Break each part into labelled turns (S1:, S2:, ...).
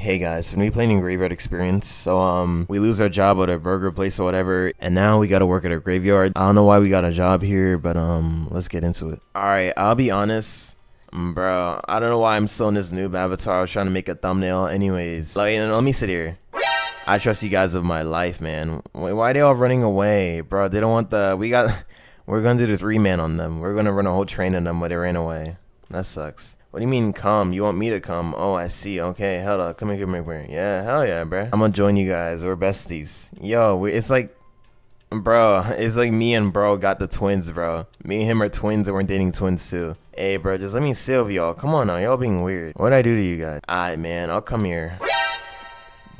S1: Hey guys, we playing Graveyard Experience. So um, we lose our job at a burger place or whatever, and now we gotta work at a graveyard. I don't know why we got a job here, but um, let's get into it. All right, I'll be honest. mm, Bro, I don't know why I'm still in this noob avatar. I was trying to make a thumbnail. Anyways, like, let me sit here. I trust you guys with my life, man. Why why they all running away, bro? They don't want the. We got. We're gonna do the three man on them. We're gonna run a whole train on them, but they ran away. That sucks. What do you mean come? You want me to come? Oh, I see. Okay, hold up. Come here, come here, come here. Yeah, hell yeah, bro. I'm gonna join you guys. We're besties. Yo, we, it's like, bro, it's like me and bro got the twins, bro. Me and him are twins and we're dating twins too. Hey, bro, just let me sit with y'all. Come on now, y'all being weird. What'd I do to you guys? Alright, man, I'll come here.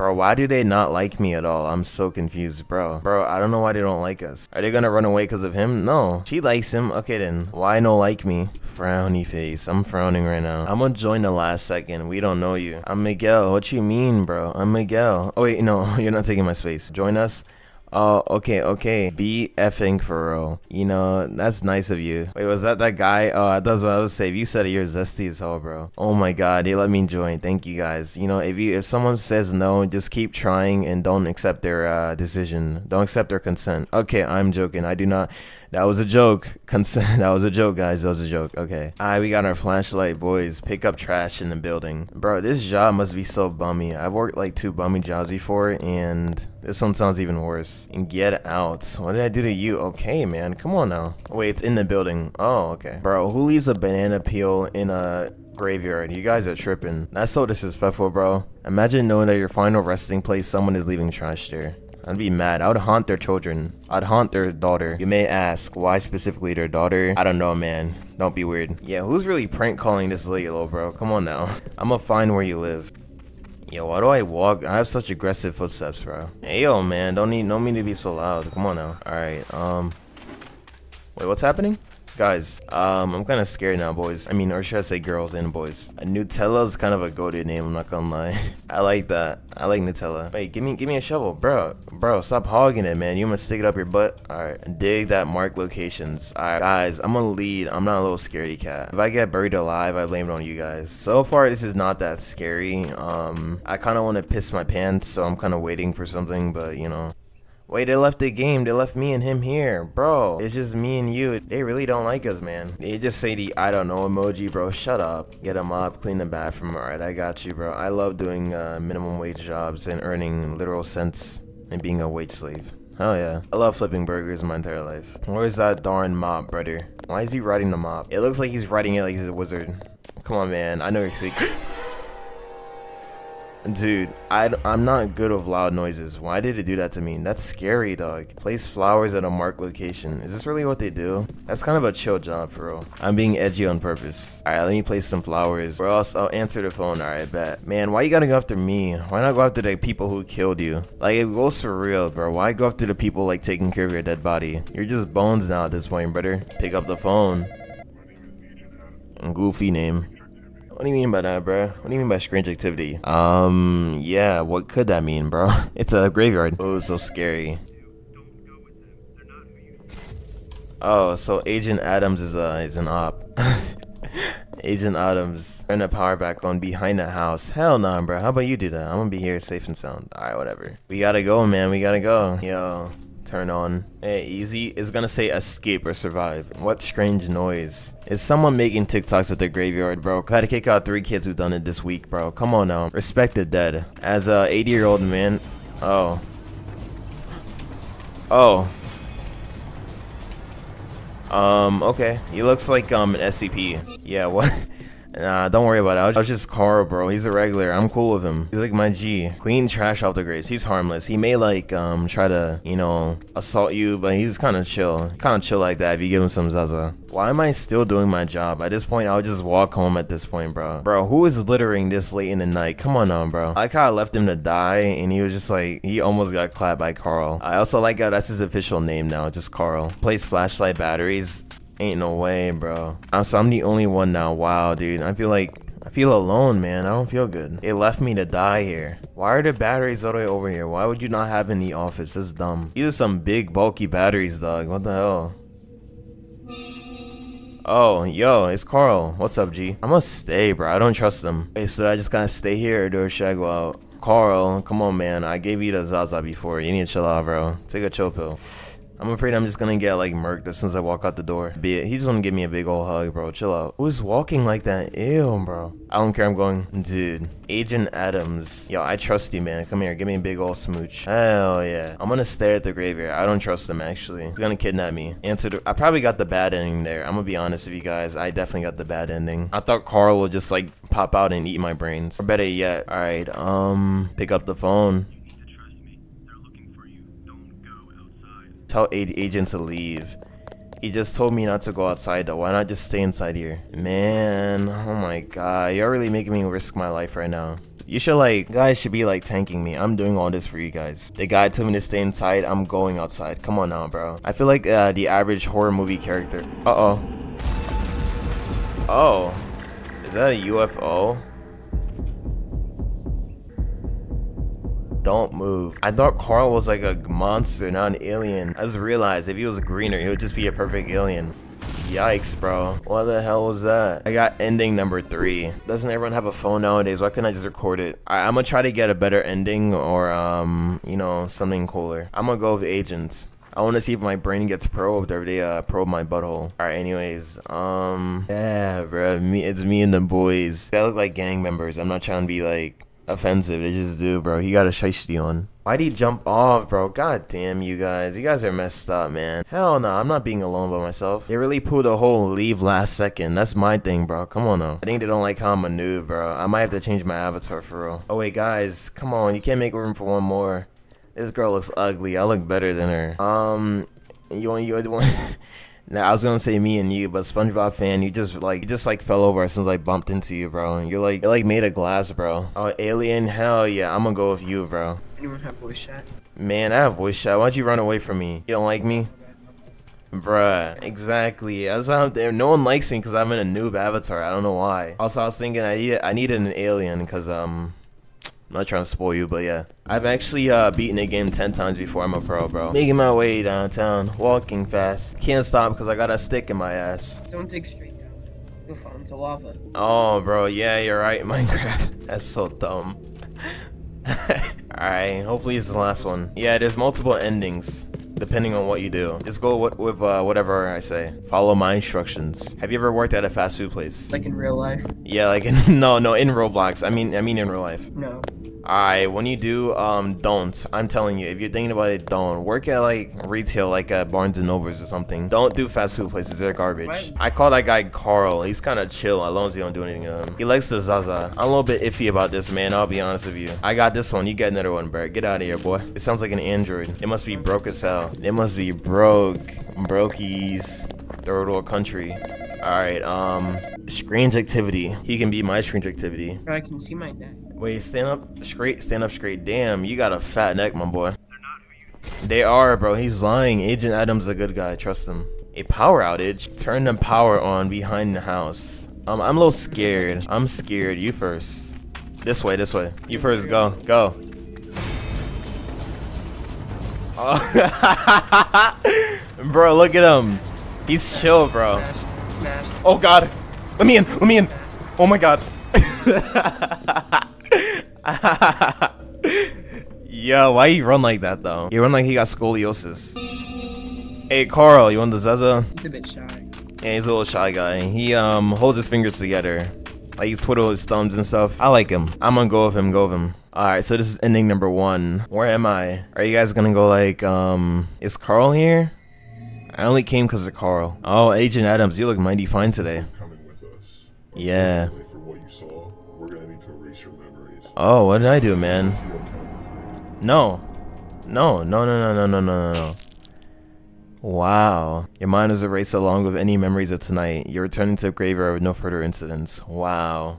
S1: Bro, why do they not like me at all? I'm so confused, bro. Bro, I don't know why they don't like us. Are they gonna run away because of him? No. She likes him. Okay then. Why no like me? Frowny face. I'm frowning right now. I'm gonna join the last second. We don't know you. I'm Miguel. What you mean, bro? I'm Miguel. Oh wait, no, you're not taking my space. Join us. Oh, okay, okay. Be effing for real. You know, that's nice of you. Wait, was that that guy? Oh, that's what I was saying. You said you're zesty as hell, bro. Oh my god, they let me join. Thank you guys. You know, if you if someone says no, just keep trying and don't accept their uh, decision. Don't accept their consent. Okay, I'm joking. I do not. That was a joke. Consent. That was a joke, guys. That was a joke. Okay. Alright, we got our flashlight, boys. Pick up trash in the building. Bro, this job must be so bummy. I've worked like two bummy jobs before, and this one sounds even worse. And get out. What did I do to you? Okay, man. Come on now. Wait, it's in the building. Oh, okay. Bro, who leaves a banana peel in a graveyard? You guys are tripping. That's so disrespectful, bro. Imagine knowing that your final resting place, someone is leaving trash there. I'd be mad. I would haunt their children. I'd haunt their daughter. You may ask, why specifically their daughter? I don't know, man. Don't be weird. Yeah, who's really prank calling this lady, little bro? Come on now. I'ma find where you live. Yo, why do I walk? I have such aggressive footsteps, bro. Hey, yo, man, don't need, no need to be so loud. Come on now. All right, um, wait, what's happening? Guys, um, I'm kind of scared now, boys. I mean, or should I say girls and boys? Uh, Nutella's kind of a goaded name, I'm not gonna lie. I like that. I like Nutella. Wait, give me give me a shovel. Bro, bro, stop hogging it, man. You gonna stick it up your butt? Alright, dig that mark locations. Alright, guys, I'm gonna lead. I'm not a little scaredy cat. If I get buried alive, I blame it on you guys. So far, this is not that scary. Um, I kind of want to piss my pants, so I'm kind of waiting for something, but, you know. Wait, they left the game. They left me and him here. Bro, it's just me and you. They really don't like us, man. They just say the I don't know emoji, bro. Shut up. Get them up, clean the bathroom. Alright, I got you, bro. I love doing uh, minimum wage jobs and earning literal cents and being a wage slave. Hell yeah. I love flipping burgers my entire life. Where's that darn mop, brother? Why is he riding the mop? It looks like he's riding it like he's a wizard. Come on, man. I know you're sick. Dude, I, I'm not good with loud noises. Why did it do that to me? That's scary, dog. Place flowers at a marked location. Is this really what they do? That's kind of a chill job, for real. I'm being edgy on purpose. Alright, let me place some flowers. Or else I'll answer the phone. Alright, bet. Man, why you gotta go after me? Why not go after the people who killed you? Like, it goes for real, bro. Why go after the people, like, taking care of your dead body? You're just bones now at this point, brother. Pick up the phone. Goofy name. What do you mean by that, bro? What do you mean by strange activity? Um, yeah, what could that mean, bro? It's a graveyard. Oh, so scary. Oh, so Agent Adams is a is an op. Agent Adams, turn the power back on behind the house. Hell nah, bro. How about you do that? I'm gonna be here safe and sound. Alright, whatever. We gotta go, man. We gotta go. Yo turn on. Hey, easy is gonna say escape or survive. What strange noise. Is someone making TikToks at the graveyard, bro? Gotta kick out three kids who've done it this week, bro. Come on now. Respect the dead. As a 80 year old man. Oh. Oh. Um, okay. He looks like um an SCP. Yeah, what? Nah, don't worry about it. I was just Carl, bro. He's a regular. I'm cool with him. He's like my G. Clean trash off the graves. He's harmless. He may like um try to, you know, assault you, but he's kind of chill. Kind of chill like that if you give him some Zaza. Why am I still doing my job? At this point, I'll just walk home at this point, bro. Bro, who is littering this late in the night? Come on now, bro. I kind of left him to die, and he was just like, he almost got clapped by Carl. I also like how that's his official name now, just Carl. Place flashlight batteries. Ain't no way, bro. I'm so I'm the only one now. Wow, dude. I feel like I feel alone, man. I don't feel good. It left me to die here. Why are the batteries all the way over here? Why would you not have in the office? That's dumb. These are some big, bulky batteries, dog. What the hell? Oh, yo, it's Carl. What's up, G? I'm gonna stay, bro. I don't trust them. Hey, so I just gotta stay here or should I go out? Carl, come on, man. I gave you the Zaza before. You need to chill out, bro. Take a chill pill. I'm afraid I'm just gonna get like murked as soon as I walk out the door. Be it. He's gonna give me a big old hug, bro. Chill out. Who's walking like that? Ew, bro. I don't care. I'm going. Dude. Agent Adams. Yo, I trust you, man. Come here. Give me a big old smooch. Hell yeah. I'm gonna stare at the graveyard. I don't trust him, actually. He's gonna kidnap me. Answer the- I probably got the bad ending there. I'm gonna be honest with you guys. I definitely got the bad ending. I thought Carl would just like pop out and eat my brains. Or better yet. Alright, um, pick up the phone. Tell agent to leave. He just told me not to go outside though. Why not just stay inside here? Man, oh my god. You're really making me risk my life right now. You should like, guys should be like tanking me. I'm doing all this for you guys. The guy told me to stay inside. I'm going outside. Come on now, bro. I feel like uh, the average horror movie character. Uh-oh. Oh. Is that a UFO? Don't move. I thought Carl was like a monster, not an alien. I just realized if he was greener, he would just be a perfect alien. Yikes, bro. What the hell was that? I got ending number three. Doesn't everyone have a phone nowadays? Why couldn't I just record it? I am gonna try to get a better ending or, um, you know, something cooler. I'm gonna go with agents. I want to see if my brain gets probed or they uh, probe my butthole. Alright, anyways, um, yeah, bro, me, it's me and the boys. They look like gang members. I'm not trying to be like offensive. They just do, bro. He got a shiesty on. Why'd he jump off, bro? God damn you guys. You guys are messed up, man. Hell no, I'm not being alone by myself. They really pulled a whole leave last second. That's my thing, bro. Come on now. I think they don't like how I'm a noob, bro. I might have to change my avatar for real. Oh wait, guys, come on. You can't make room for one more. This girl looks ugly. I look better than her. Um, you want you want Now I was gonna say me and you, but SpongeBob fan, you just like you just like fell over as soon as I bumped into you, bro. And you're like you're like made of glass, bro. Oh, alien, hell yeah, I'm gonna go with you, bro.
S2: Anyone have voice chat?
S1: Man, I have voice chat. Why'd you run away from me? You don't like me? Bruh, exactly. That's how there. No one likes me because I'm in a noob avatar. I don't know why. Also, I was thinking I need I needed an alien because um I'm not trying to spoil you, but yeah. I've actually uh, beaten a game 10 times before I'm a pro, bro. Making my way downtown, walking fast. Can't stop because I got a stick in my ass.
S2: Don't dig straight down. You'll fall into lava.
S1: Oh, bro, yeah, you're right, Minecraft. That's so dumb. Alright, hopefully it's the last one. Yeah, there's multiple endings depending on what you do. Just go with, with uh, whatever I say. Follow my instructions. Have you ever worked at a fast food place?
S2: Like in real life?
S1: Yeah, like in, no, no, in Roblox. I mean, I mean in real life.
S2: No.
S1: Alright, when you do, um, don't. I'm telling you, if you're thinking about it, don't. Work at, like, retail, like at Barnes & Nobles or something. Don't do fast food places, they're garbage. What? I call that guy Carl. He's kind of chill, as long as he don't do anything um, He likes the Zaza. I'm a little bit iffy about this, man, I'll be honest with you. I got this one, you get another one, bro. Get out of here, boy. It sounds like an android. It must be broke as hell. It must be broke. Brokies. Third world country. Alright, um, strange activity. He can be my strange activity.
S2: Bro, I can see my neck.
S1: Wait, stand up straight, stand up straight. Damn, you got a fat neck, my boy. They are, bro. He's lying. Agent Adams a good guy. Trust him. A power outage. Turn the power on behind the house. Um, I'm a little scared. I'm scared. You first. This way, this way. You first. Go, go. Oh. bro, look at him. He's chill, bro. Oh god. Let me in. Let me in. Oh my god. Yo, why you run like that though? You run like he got scoliosis. Hey Carl, you want the Zaza?
S2: He's a bit shy.
S1: Yeah, he's a little shy guy. He um holds his fingers together. Like he's twiddle his thumbs and stuff. I like him. I'm gonna go with him, go with him. Alright, so this is ending number one. Where am I? Are you guys gonna go like, um, is Carl here? I only came because of Carl. Oh, Agent Adams, you look mighty fine today. Yeah. Oh, what did I do, man? No. No, no, no, no, no, no, no, no. Wow. Your mind is erased along with any memories of tonight. You're returning to the graveyard with no further incidents. Wow.